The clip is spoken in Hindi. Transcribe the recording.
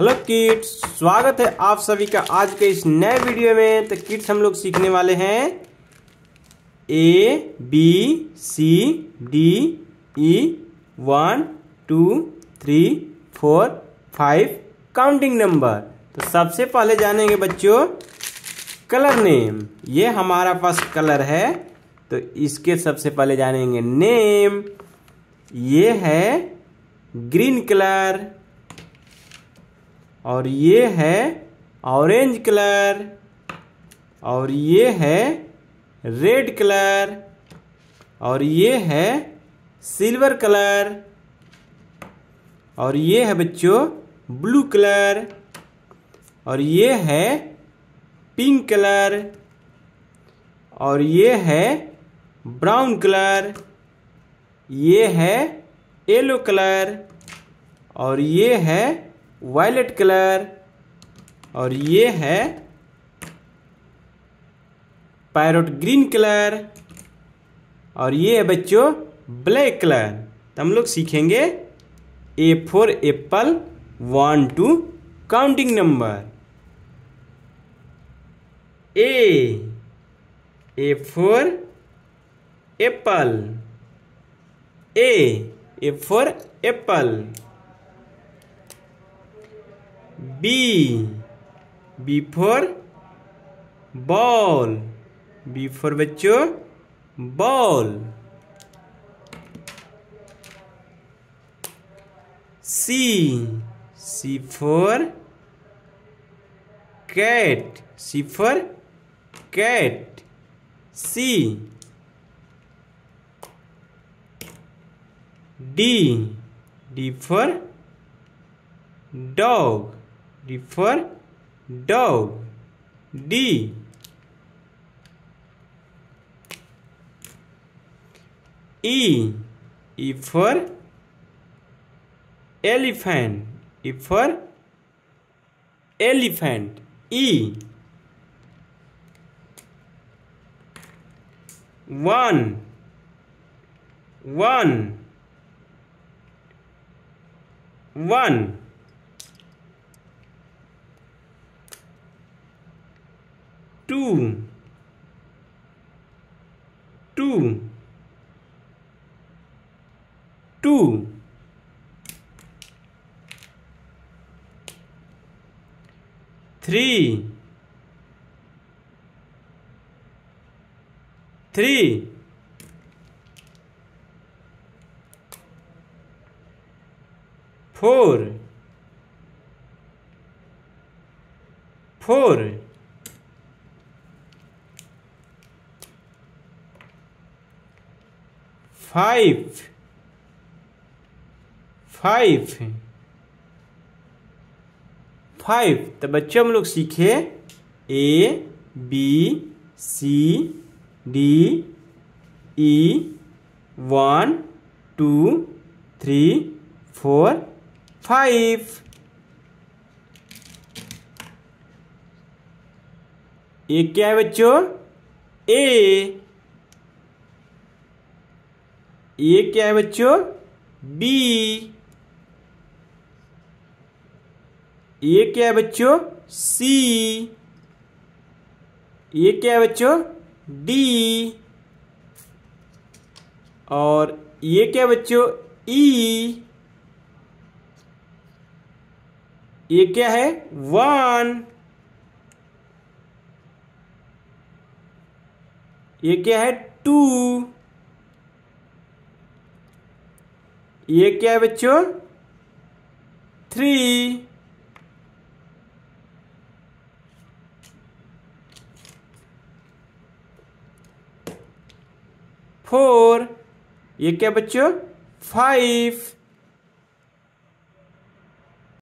हेलो किड्स, स्वागत है आप सभी का आज के इस नए वीडियो में। तो किड्स, हम लोग सीखने वाले हैं A B C D E one two three four five counting number तो सबसे पहले जानेंगे बच्चों कलर नेम ये हमारा पास कलर है। तो इसके सबसे पहले जानेंगे नेम ये है ग्रीन कलर और ये है ऑरेंज कलर और ये है रेड कलर और ये है सिल्वर कलर और ये है बच्चों ब्लू कलर और ये है पिंक कलर और ये है ब्राउन कलर ये है येलो कलर और ये है वायलेट कलर और ये है पैरोट ग्रीन कलर और ये है बच्चों ब्लैक कलर तो हम लोग सीखेंगे A for apple one two counting number A A for apple A A for apple B. B for ball. B for बच्चों ball. C. C for cat. C for cat. C. D. D for dog. D for dog. D. E. E for elephant. E for elephant. E. One. One. One. Two. Two. Two. Three. Three. Four. Four five five five तो बच्चों हम लोग सीखे A B C D E one two three four five ये क्या है बच्चों? ए ये क्या है बच्चों? बी ये क्या है बच्चों? सी ये क्या है बच्चों? डी और ये क्या है बच्चों? ई ये क्या है? वन. ये क्या है? टू. ये क्या है बच्चों? थ्री फोर ये क्या बच्चों? फाइव